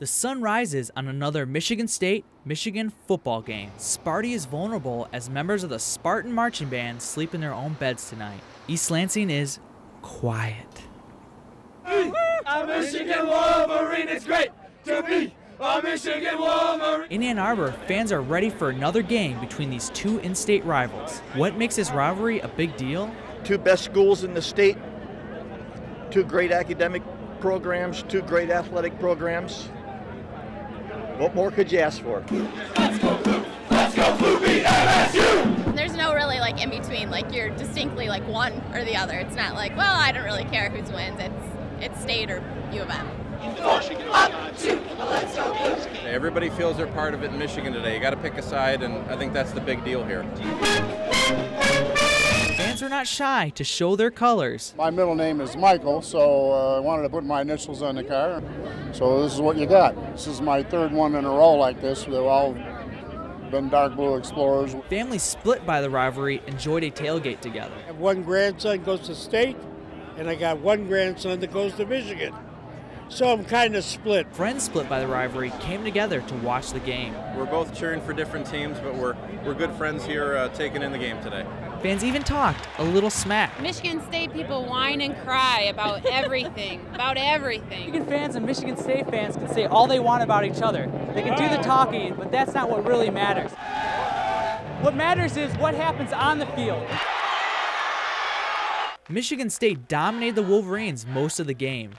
The sun rises on another Michigan State Michigan football game. Sparty is vulnerable as members of the Spartan marching band sleep in their own beds tonight. East Lansing is quiet. A Michigan Wolverine, it's great to be a Michigan Wolverine. In Ann Arbor, fans are ready for another game between these two in-state rivals. What makes this rivalry a big deal? Two best schools in the state, two great academic programs, two great athletic programs. What more could you ask for? Let's go blue, let's go blue, beat MSU. There's no really like in between. Like you're distinctly like one or the other. It's not like well I don't really care who's wins. It's it's state or U of M. Up, two, let's go blue. Everybody feels they're part of it in Michigan today. You got to pick a side, and I think that's the big deal here. Fans are not shy to show their colors. My middle name is Michael, so uh, I wanted to put my initials on the car. So this is what you got. This is my third one in a row like this. They've all been dark blue explorers. Families split by the rivalry enjoyed a tailgate together. have one grandson goes to state, and I got one grandson that goes to Michigan. So I'm kind of split. Friends split by the rivalry came together to watch the game. We're both cheering for different teams, but we're we're good friends here, uh, taking in the game today. Fans even talked a little smack. Michigan State people whine and cry about everything, about everything. Michigan fans and Michigan State fans can say all they want about each other. They can do the talking, but that's not what really matters. What matters is what happens on the field. Michigan State dominated the Wolverines most of the game.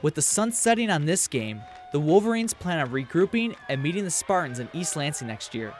With the sun setting on this game, the Wolverines plan on regrouping and meeting the Spartans in East Lansing next year.